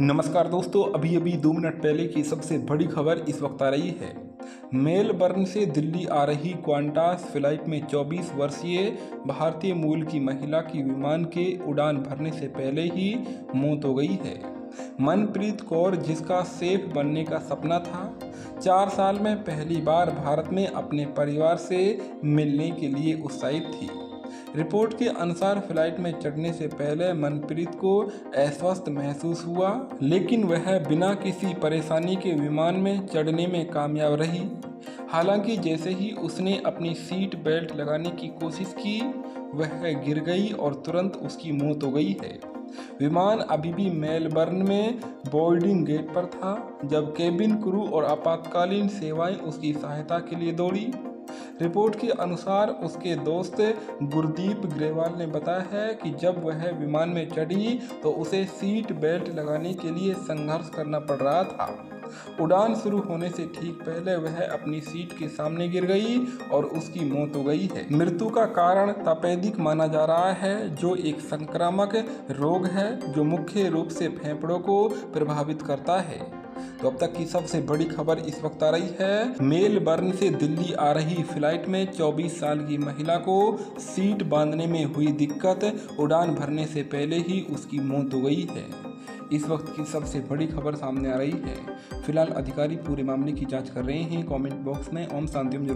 नमस्कार दोस्तों अभी अभी दो मिनट पहले की सबसे बड़ी खबर इस वक्त आ रही है। मेलबर्न से दिल्ली आ रही क्वांटास फ़्लाइट में 24 वर्षीय भारतीय मूल की महिला की विमान के उड़ान भरने से पहले ही मौत हो गई है। मनप्रीत कौर, जिसका सेफ़ बनने का सपना था, चार साल में पहली बार भारत में अपने परिवार से मिलने के लिए उत्साहित थी। रिपोर्ट के अनुसार फ़्लाइट में चढ़ने से पहले मनप्रीत को अस्वस्थ महसूस हुआ, लेकिन वह बिना किसी परेशानी के विमान में चढ़ने में कामयाब रही। हालाँकि जैसे ही उसने अपनी सीट बेल्ट लगाने की कोशिश की, वह गिर गई और तुरंत उसकी मौत हो गई है। विमान अभी भी मेलबर्न में बोर्डिंग गेट पर था, जब केबिन क्रू और आपातकालीन सेवाएँ उसकी सहायता के लिए दौड़ी। रिपोर्ट के अनुसार उसके दोस्त गुरदीप ग्रेवाल ने बताया है कि जब वह विमान में चढ़ी तो उसे सीट बेल्ट लगाने के लिए संघर्ष करना पड़ रहा था। उड़ान शुरू होने से ठीक पहले वह अपनी सीट के सामने गिर गई और उसकी मौत हो गई है। मृत्यु का कारण तपेदिक माना जा रहा है, जो एक संक्रामक रोग है, जो मुख्य रूप से फेफड़ों को प्रभावित करता है। तो अब तक की सबसे बड़ी खबर इस वक्त आ रही है। मेलबर्न से दिल्ली आ रही फ़्लाइट में 24 साल की महिला को सीट बांधने में हुई दिक्कत, उड़ान भरने से पहले ही उसकी मौत हो गई है। इस वक्त की सबसे बड़ी खबर सामने आ रही है। फ़िलहाल अधिकारी पूरे मामले की जाँच कर रहे हैं। कमेंट बॉक्स में ओम शांतिम